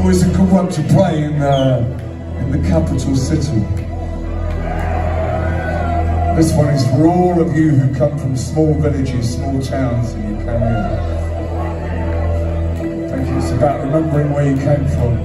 Always a good one to play in, in the capital city. This one is for all of you who come from small villages, small towns and you came here. Thank you. It's about remembering where you came from.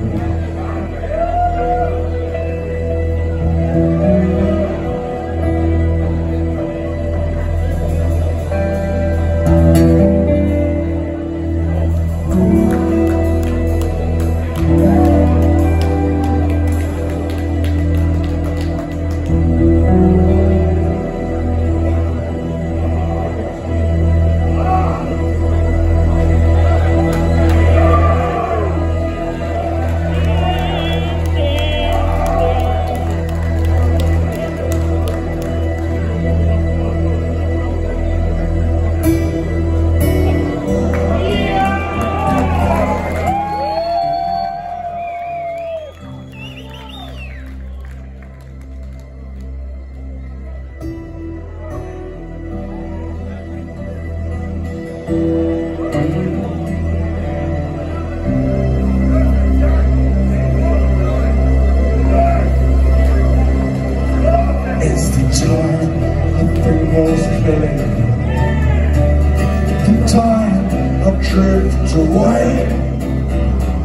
in time I drift away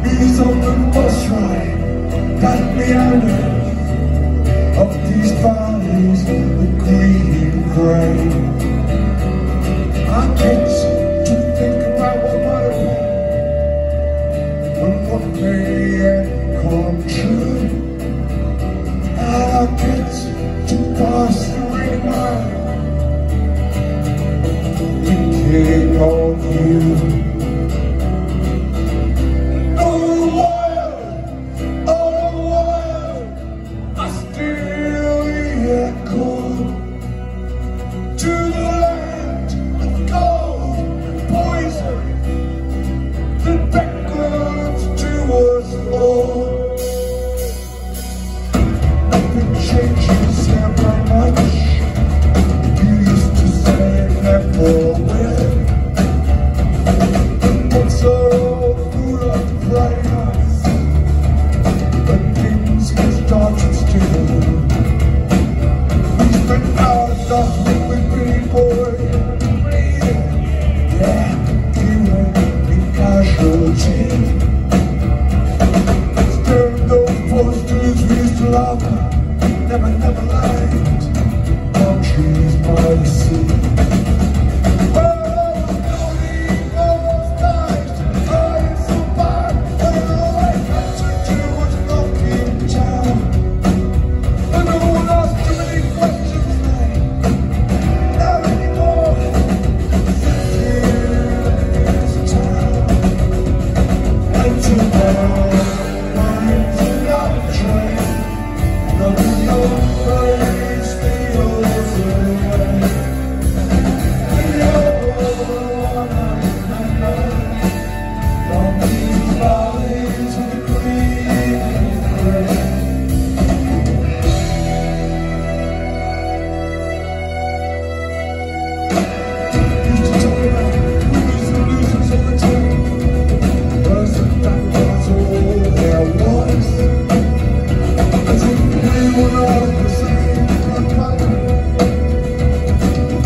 These on the bus ride Got me out of Up these valleys With green and grey I get to think about what might have been. When what may have come true And I get to pass of you.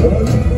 Música